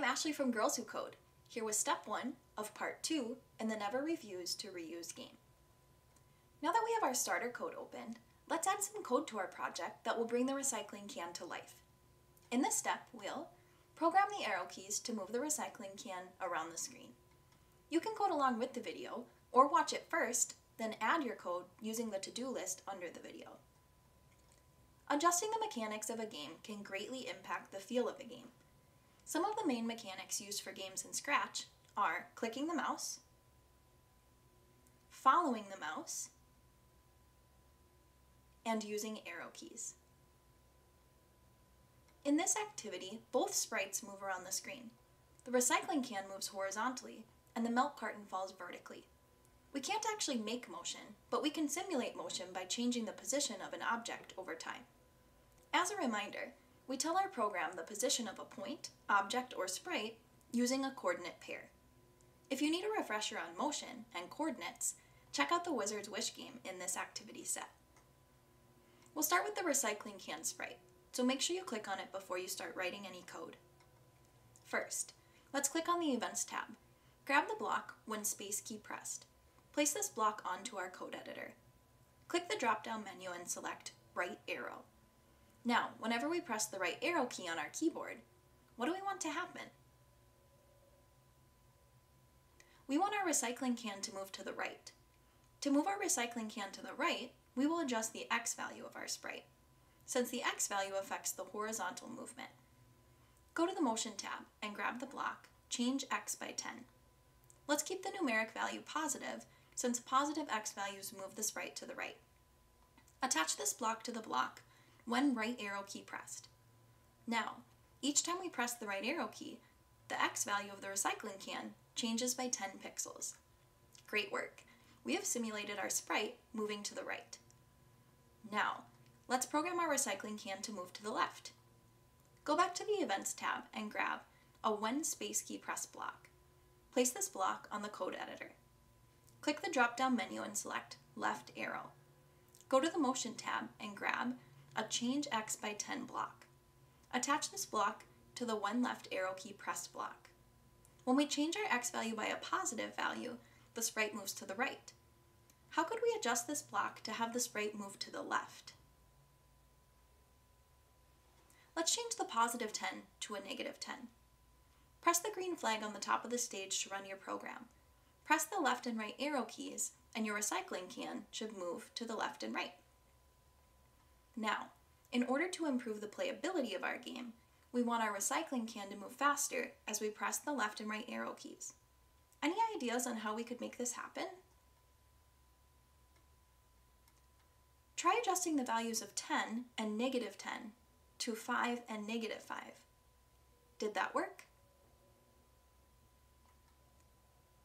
I'm Ashley from Girls Who Code, here with step one of part two in the Never Refuse to Reuse game. Now that we have our starter code open, let's add some code to our project that will bring the recycling can to life. In this step, we'll program the arrow keys to move the recycling can around the screen. You can code along with the video, or watch it first, then add your code using the to-do list under the video. Adjusting the mechanics of a game can greatly impact the feel of a game. Some of the main mechanics used for games in Scratch are clicking the mouse, following the mouse, and using arrow keys. In this activity, both sprites move around the screen. The recycling can moves horizontally, and the milk carton falls vertically. We can't actually make motion, but we can simulate motion by changing the position of an object over time. As a reminder, we tell our program the position of a point, object, or sprite using a coordinate pair. If you need a refresher on motion and coordinates, check out the Wizard's Wish game in this activity set. We'll start with the recycling can sprite, so make sure you click on it before you start writing any code. First, let's click on the Events tab. Grab the block when space key pressed. Place this block onto our code editor. Click the drop-down menu and select Right Arrow. Now, whenever we press the right arrow key on our keyboard, what do we want to happen? We want our recycling can to move to the right. To move our recycling can to the right, we will adjust the x value of our sprite, since the x value affects the horizontal movement. Go to the Motion tab and grab the block, change x by 10. Let's keep the numeric value positive, since positive x values move the sprite to the right. Attach this block to the block when right arrow key pressed. Now, each time we press the right arrow key, the X value of the recycling can changes by 10 pixels. Great work! We have simulated our sprite moving to the right. Now, let's program our recycling can to move to the left. Go back to the Events tab and grab a when space key press block. Place this block on the code editor. Click the drop-down menu and select left arrow. Go to the Motion tab and grab a change x by 10 block. Attach this block to the one left arrow key pressed block. When we change our x value by a positive value, the sprite moves to the right. How could we adjust this block to have the sprite move to the left? Let's change the positive 10 to a negative 10. Press the green flag on the top of the stage to run your program. Press the left and right arrow keys, and your recycling can should move to the left and right. Now, in order to improve the playability of our game, we want our recycling can to move faster as we press the left and right arrow keys. Any ideas on how we could make this happen? Try adjusting the values of 10 and negative 10 to 5 and negative 5. Did that work?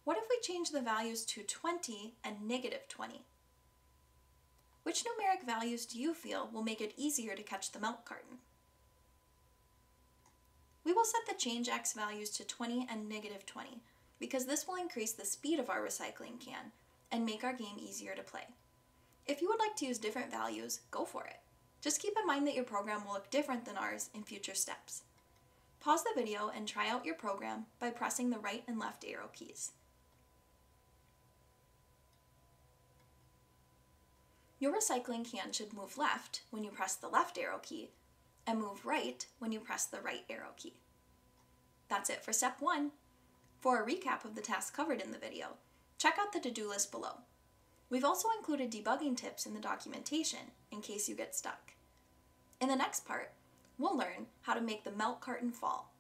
What if we change the values to 20 and negative 20? Which numeric values do you feel will make it easier to catch the milk carton? We will set the change x values to 20 and negative 20 because this will increase the speed of our recycling can and make our game easier to play. If you would like to use different values, go for it. Just keep in mind that your program will look different than ours in future steps. Pause the video and try out your program by pressing the right and left arrow keys. Your recycling can should move left when you press the left arrow key and move right when you press the right arrow key. That's it for step one. For a recap of the tasks covered in the video, check out the to-do list below. We've also included debugging tips in the documentation in case you get stuck. In the next part, we'll learn how to make the melt carton fall